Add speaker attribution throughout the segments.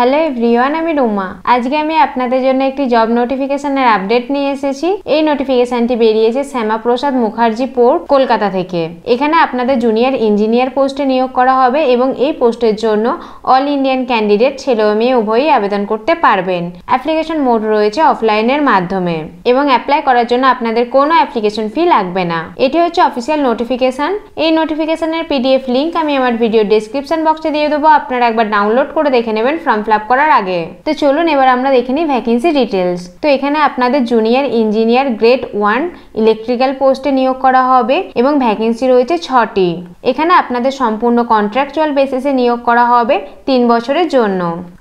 Speaker 1: Hello everyone আমি রুমা। আজকে আমি আপনাদের জন্য একটি জব নোটিফিকেশনের আপডেট নিয়ে এসেছি। এই নোটিফিকেশনটি বেরিয়েছে শ্যামাপ্রসাদ মুখার্জি পোর্ট কলকাতা থেকে। এখানে আপনাদের জুনিয়র ইঞ্জিনিয়ার পোস্টে নিয়োগ করা হবে এবং এই পোস্টের জন্য অল ইন্ডিয়ান ক্যান্ডিডেট ছেলে ও মেয়ে উভয়ই আবেদন করতে পারবেন। অ্যাপ্লিকেশন মোড রয়েছে অফলাইনের মাধ্যমে এবং অ্যাপ্লাই করার জন্য আপনাদের কোনো অ্যাপ্লিকেশন ফি লাগবে না। এটি হচ্ছে অফিসিয়াল নোটিফিকেশন এই নোটিফিকেশনের পিডিএফ লিঙ্ক আমি আমার ভিডিও ডেসক্রিপশন বক্সে দিয়ে দেবো। আপনারা একবার ডাউনলোড করে দেখে নেবেন ফর্ম ফিল করার আগে। তো চলুন এবার আমরা দেখে নিই ভ্যাকেন্সি ডিটেলস তো এখানে আপনাদের junior engineer grade one electrical পোস্টে নিয়োগ করা হবে এবং ভ্যাকেন্সি রয়েছে ছটি। এখানে আপনাদের সম্পূর্ণ কন্ট্রাকচুয়াল বেসিসে নিয়োগ করা হবে তিন বছরের জন্য।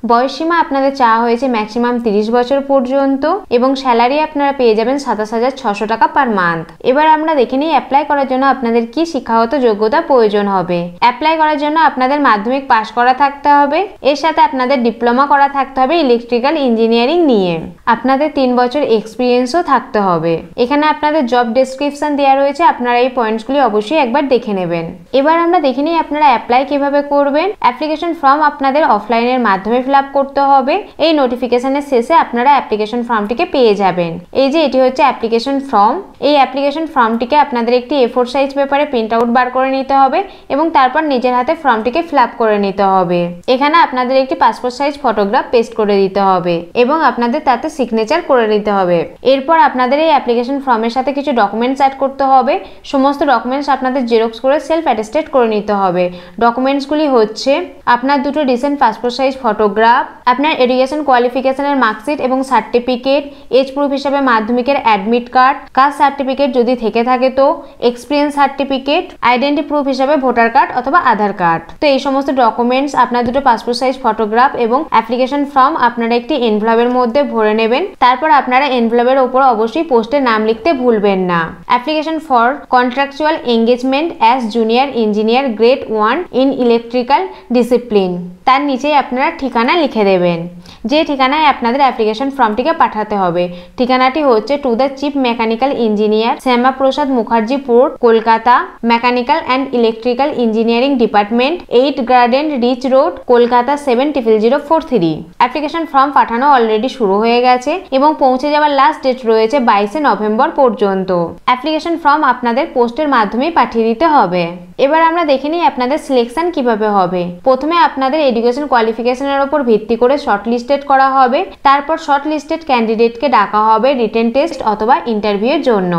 Speaker 1: বয়সসীমা আপনাদের চাওয়া হয়েছে ম্যাক্সিমাম তিরিশ বছর পর্যন্ত এবং স্যালারি আপনারা পেয়ে যাবেন সাতাশ হাজার ছশো টাকা পার মান্থ এবার আমরা দেখে নিই অ্যাপ্লাই করার জন্য আপনাদের কি শিক্ষাগত যোগ্যতা প্রয়োজন হবে। অ্যাপ্লাই করার জন্য আপনাদের মাধ্যমিক পাশ করা থাকতে হবে। এর সাথে আপনাদের ডিপ্লোমা করা থাকতে হবে ইলেকট্রিক্যাল ইঞ্জিনিয়ারিং নিয়ে। আপনাদের তিন বছর এক্সপিরিয়েন্সও থাকতে হবে। এখানে আপনাদের জব ডেসক্রিপশন দেওয়া রয়েছে, আপনারা এই পয়েন্টসগুলি অবশ্যই একবার দেখে নেবেন। এবার আমরা দেখে নিই আপনারা অ্যাপ্লাই কীভাবে করবেন। অ্যাপ্লিকেশন ফর্ম আপনাদের অফলাইনের মাধ্যমে ফিল করতে হবে। এই নোটিফিকেশনের শেষে আপনারা অ্যাপ্লিকেশন ফর্মটিকে পেয়ে যাবেন। এই যে এটি হচ্ছে অ্যাপ্লিকেশন ফর্ম এই অ্যাপ্লিকেশন ফর্মটিকে আপনাদের একটি এ ফোর সাইজ পেপারে প্রিন্ট আউট বার করে নিতে হবে এবং তারপর নিজের হাতে ফর্মটিকে ফিল করে নিতে হবে। এখানে আপনাদের একটি পাসপোর্ট সাইজ ফটোগ্রাফ পেস্ট করে দিতে হবে এবং আপনাদের তাতে সিগনেচার করে নিতে হবে। এরপর আপনাদের এই অ্যাপ্লিকেশন ফর্মের সাথে কিছু ডকুমেন্টস অ্যাড করতে হবে। সমস্ত ডকুমেন্টস আপনাদের জেরক্স করে সেলফ অ্যাটেস্টেড করে নিতে হবে। ডকুমেন্টসগুলি হচ্ছে আপনার দুটো রিসেন্ট পাসপোর্ট সাইজ ফটোগ্রাফ আপনার এডুকেশন কোয়ালিফিকেশনের মার্কশিট এবং সার্টিফিকেট এজ প্রুফ হিসাবে মাধ্যমিকের অ্যাডমিট কার্ড কাস্ট সার্টিফিকেট যদি থেকে থাকে তো এক্সপিরিয়েন্স সার্টিফিকেট আইডেন্টি প্রুফ হিসাবে ভোটার কার্ড অথবা আধার কার্ড তো এই সমস্ত ডকুমেন্টস আপনার দুটো পাসপোর্ট সাইজ ফটোগ্রাফ এবং অ্যাপ্লিকেশন ফর্ম আপনারা একটি এনভ্লবের মধ্যে ভরে নেবেন। তারপর আপনারা এনভ্লবের ওপর অবশ্যই পোস্টের নাম লিখতে ভুলবেন না। Application for contractual engagement as junior engineer grade one in electrical discipline তার নিচেই আপনারা ঠিকানা লিখে দেবেন। যে ঠিকানায় আপনাদের অ্যাপ্লিকেশন ফর্মটিকে পাঠাতে হবে। ঠিকানাটি হচ্ছে to the chief mechanical engineer Shyamaprasad Mukherjee port Kolkata mechanical and electrical engineering department eight garden reach road Kolkata seven triple zero four three application form পাঠানো অলরেডি শুরু হয়ে গেছে এবং পৌঁছে যাওয়ার লাস্ট ডেট রয়েছে বাইশে নভেম্বর পর্যন্ত। অ্যাপ্লিকেশন ফর্ম আপনাদের পোস্টের মাধ্যমে পাঠিয়ে দিতে হবে। এবার আমরা দেখে নিই আপনাদের সিলেকশন কীভাবে হবে। প্রথমে আপনাদের এডুকেশন কোয়ালিফিকেশনের ওপর ভিত্তি করে শর্টলিস্টেড করা হবে। তারপর শর্টলিস্টেড ক্যান্ডিডেটকে ডাকা হবে রিটেন টেস্ট অথবা ইন্টারভিউয়ের জন্য।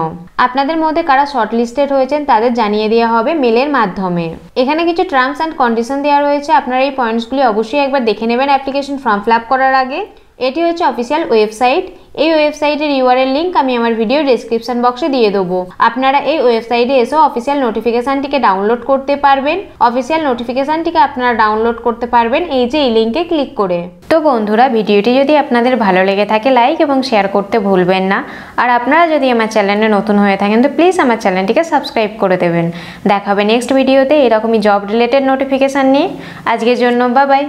Speaker 1: আপনাদের মধ্যে কারা শর্টলিস্টেড হয়েছেন তাদের জানিয়ে দেওয়া হবে মেলের মাধ্যমে। এখানে কিছু টার্মস অ্যান্ড কন্ডিশন দেওয়া রয়েছে। আপনারা এই পয়েন্টসগুলি অবশ্যই একবার দেখে নেবেন অ্যাপ্লিকেশন ফর্ম ফিল করার আগে। এটি হচ্ছে অফিসিয়াল ওয়েবসাইট এই ওয়েবসাইটের ইউআরএল লিঙ্ক আমি আমার ভিডিও ডেসক্রিপশন বক্সে দিয়ে দেবো। আপনারা এই ওয়েবসাইটে এসেও অফিসিয়াল নোটিফিকেশানটিকে ডাউনলোড করতে পারবেন। অফিসিয়াল নোটিফিকেশানটিকে আপনারা ডাউনলোড করতে পারবেন এই যে এই লিঙ্কে ক্লিক করে। তো বন্ধুরা, ভিডিওটি যদি আপনাদের ভালো লেগে থাকে লাইক এবং শেয়ার করতে ভুলবেন না। আর আপনারা যদি আমার চ্যানেলে নতুন হয়ে থাকেন, তো প্লিজ আমার চ্যানেলটিকে সাবস্ক্রাইব করে দেবেন। দেখাবে নেক্সট ভিডিওতে এরকমই জব রিলেটেড নোটিফিকেশান নিয়ে। আজকের জন্য বা বাই